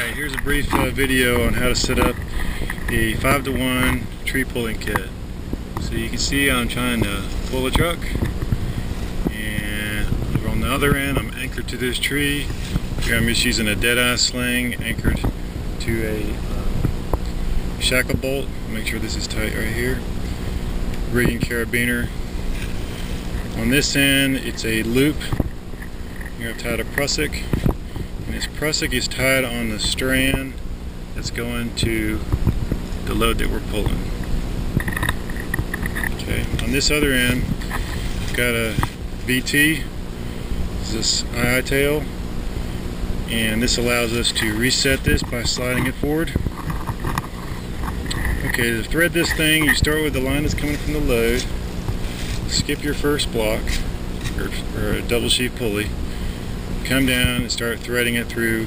Alright, here's a brief uh, video on how to set up a 5 to 1 tree pulling kit. So you can see I'm trying to pull a truck and over on the other end I'm anchored to this tree. Here I'm just using a dead-eye sling anchored to a um, shackle bolt. Make sure this is tight right here. Rigging carabiner. On this end it's a loop. Here I've tied a prusik and this prusik is tied on the strand that's going to the load that we're pulling. Okay, on this other end, we've got a VT, this is this tail, and this allows us to reset this by sliding it forward. Okay, to thread this thing, you start with the line that's coming from the load, skip your first block, or, or a double sheave pulley, come down and start threading it through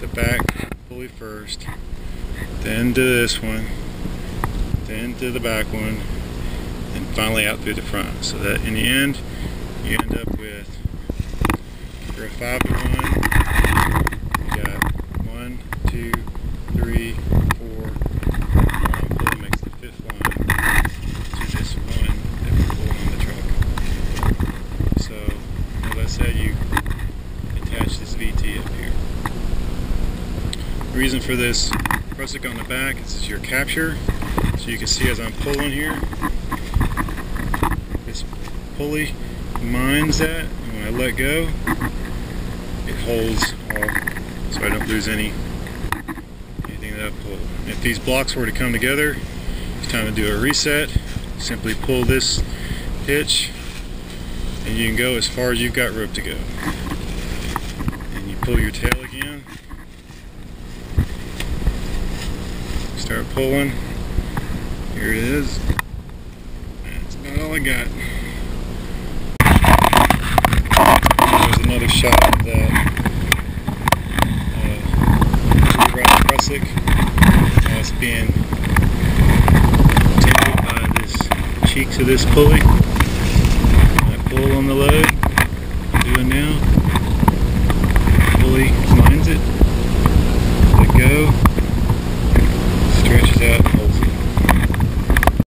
the back pulley first, then to this one, then to the back one, and finally out through the front. So that in the end, you end up with, a 5 to 1, you got one, two, three, four, one pulley makes the fifth line to this one that we're pulling on the truck. So, as I said, you attach this VT up here. The reason for this prusik on the back this is your capture. So you can see as I'm pulling here, this pulley mines that, and when I let go, it holds all, so I don't lose any anything that I pull. If these blocks were to come together, it's time to do a reset. Simply pull this hitch, and you can go as far as you've got rope to go And you pull your tail again. Start pulling. Here it is. That's about all I got. There's another shot of that uh, rod prusik. That's being taken by this cheek to this pulley. I pull on the load.